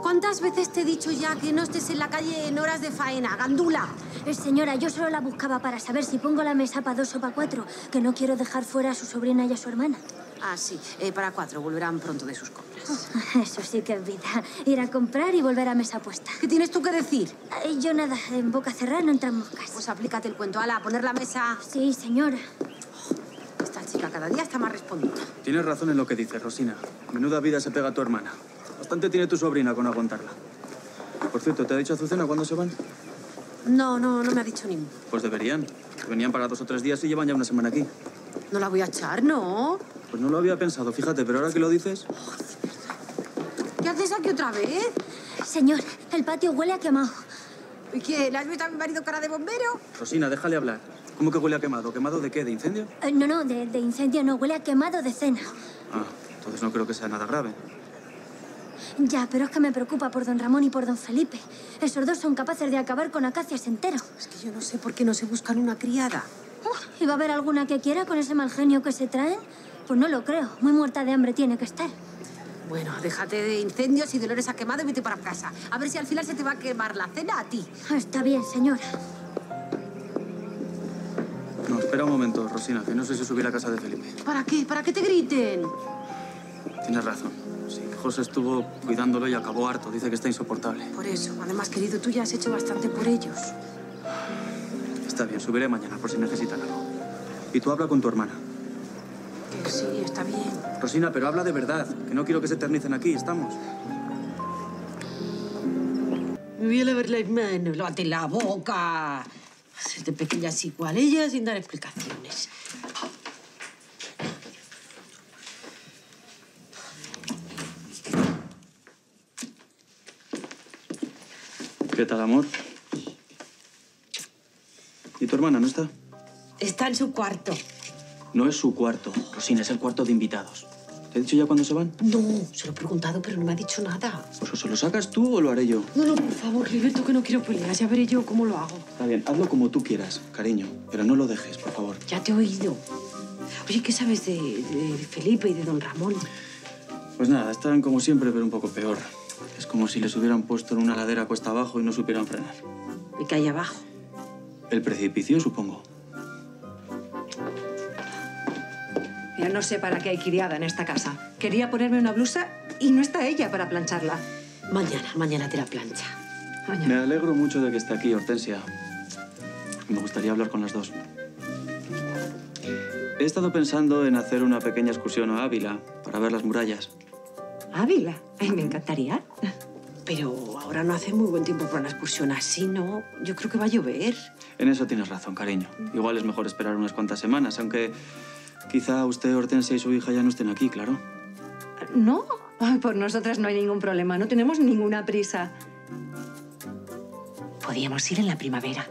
¿Cuántas veces te he dicho ya que no estés en la calle en horas de faena, gandula? Eh, señora, yo solo la buscaba para saber si pongo la mesa para dos o para cuatro, que no quiero dejar fuera a su sobrina y a su hermana. Ah, sí, eh, para cuatro. Volverán pronto de sus compras. Eso sí que es vida. Ir a comprar y volver a mesa puesta. ¿Qué tienes tú que decir? Eh, yo nada, en boca cerrada no entran moscas. Pues aplícate el cuento. Ala, a poner la mesa. Sí, señora. Esta chica cada día está más respondida. Tienes razón en lo que dices, Rosina. Menuda vida se pega a tu hermana. Bastante tiene tu sobrina con aguantarla. Por cierto, ¿te ha dicho Azucena cuándo se van? No, no, no me ha dicho ni... Pues deberían. Venían para dos o tres días y llevan ya una semana aquí. No la voy a echar, ¿no? Pues no lo había pensado, fíjate, pero ahora que lo dices... ¿Qué haces aquí otra vez? Señor, el patio huele a quemado. ¿Y qué? ¿Le has visto a mi marido cara de bombero? Rosina, déjale hablar. ¿Cómo que huele a quemado? ¿Quemado de qué? ¿De incendio? Eh, no, no, de, de incendio no, huele a quemado de cena. Ah, entonces no creo que sea nada grave. Ya, pero es que me preocupa por don Ramón y por don Felipe. Esos dos son capaces de acabar con Acacias entero. Es que yo no sé por qué no se buscan una criada. ¿Y va a haber alguna que quiera con ese mal genio que se traen? Pues no lo creo. Muy muerta de hambre tiene que estar. Bueno, déjate de incendios y dolores a quemado y vete para casa. A ver si al final se te va a quemar la cena a ti. Está bien, señora. No, espera un momento, Rosina, que no sé si subir a casa de Felipe. ¿Para qué? ¿Para qué te griten? Tienes razón. Sí, José estuvo cuidándolo y acabó harto. Dice que está insoportable. Por eso, además, querido, tú ya has hecho bastante por ellos. Está bien, subiré mañana por si necesitan algo. Y tú habla con tu hermana. Que sí, está bien. Rosina, pero habla de verdad, que no quiero que se eternicen aquí, ¿estamos? Me voy a lavar las manos, lávate la boca. Hacerte pequeñas igual ella sin dar explicaciones. ¿Qué tal, amor? ¿Y tu hermana no está? Está en su cuarto. No es su cuarto, Rosina, es el cuarto de invitados. ¿Te he dicho ya cuándo se van? No, se lo he preguntado, pero no me ha dicho nada. Pues o se lo sacas tú o lo haré yo. No, no, por favor, Gilberto, que no quiero peleas. Ya veré yo cómo lo hago. Está bien, hazlo como tú quieras, cariño, pero no lo dejes, por favor. Ya te he oído. Oye, ¿qué sabes de, de Felipe y de don Ramón? Pues nada, están como siempre, pero un poco peor. Es como si les hubieran puesto en una ladera cuesta abajo y no supieran frenar. ¿Y qué hay abajo? El precipicio, supongo. Yo no sé para qué hay criada en esta casa. Quería ponerme una blusa y no está ella para plancharla. Mañana, mañana te la plancha. Me alegro mucho de que esté aquí, Hortensia. Me gustaría hablar con las dos. He estado pensando en hacer una pequeña excursión a Ávila para ver las murallas. Ávila. Ay, me encantaría. Pero ahora no hace muy buen tiempo para una excursión así, ¿no? Yo creo que va a llover. En eso tienes razón, cariño. Igual es mejor esperar unas cuantas semanas, aunque quizá usted, Hortensia y su hija ya no estén aquí, claro. No, Ay, por nosotras no hay ningún problema. No tenemos ninguna prisa. Podíamos ir en la primavera.